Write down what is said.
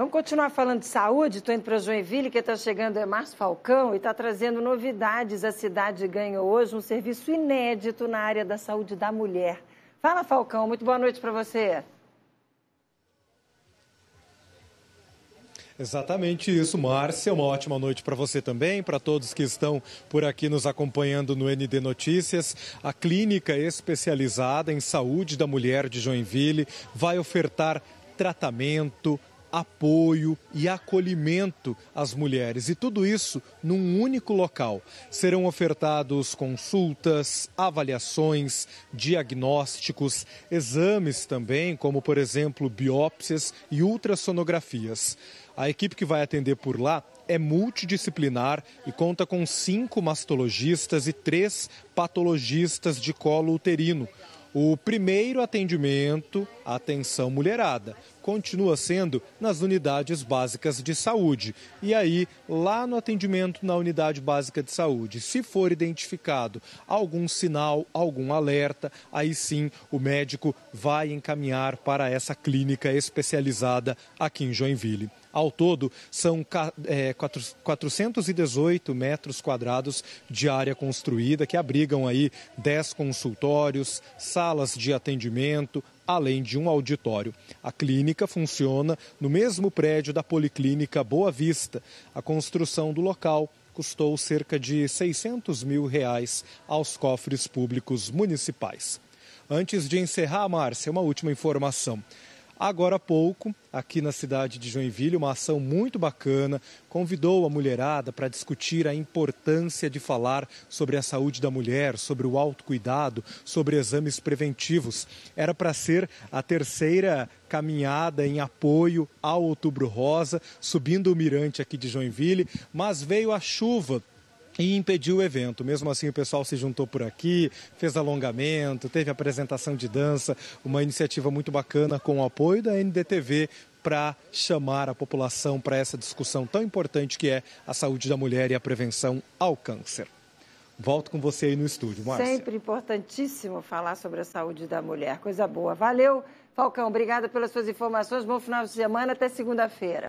Vamos continuar falando de saúde. Estou indo para Joinville, que está chegando é Márcio Falcão e está trazendo novidades. A cidade ganhou hoje um serviço inédito na área da saúde da mulher. Fala, Falcão. Muito boa noite para você. Exatamente isso, Márcia. Uma ótima noite para você também, para todos que estão por aqui nos acompanhando no ND Notícias. A clínica especializada em saúde da mulher de Joinville vai ofertar tratamento, apoio e acolhimento às mulheres. E tudo isso num único local. Serão ofertados consultas, avaliações, diagnósticos, exames também, como por exemplo biópsias e ultrassonografias. A equipe que vai atender por lá é multidisciplinar e conta com cinco mastologistas e três patologistas de colo uterino. O primeiro atendimento, a atenção mulherada, continua sendo nas unidades básicas de saúde. E aí, lá no atendimento na unidade básica de saúde, se for identificado algum sinal, algum alerta, aí sim o médico vai encaminhar para essa clínica especializada aqui em Joinville. Ao todo, são é, 418 metros quadrados de área construída, que abrigam aí 10 consultórios, salas de atendimento, além de um auditório. A clínica funciona no mesmo prédio da Policlínica Boa Vista. A construção do local custou cerca de 600 mil reais aos cofres públicos municipais. Antes de encerrar, Márcia, uma última informação. Agora há pouco, aqui na cidade de Joinville, uma ação muito bacana convidou a mulherada para discutir a importância de falar sobre a saúde da mulher, sobre o autocuidado, sobre exames preventivos. Era para ser a terceira caminhada em apoio ao Outubro Rosa, subindo o mirante aqui de Joinville, mas veio a chuva e impediu o evento. Mesmo assim, o pessoal se juntou por aqui, fez alongamento, teve apresentação de dança, uma iniciativa muito bacana com o apoio da NDTV para chamar a população para essa discussão tão importante que é a saúde da mulher e a prevenção ao câncer. Volto com você aí no estúdio, Márcia. Sempre importantíssimo falar sobre a saúde da mulher. Coisa boa. Valeu, Falcão. Obrigada pelas suas informações. Bom final de semana. Até segunda-feira.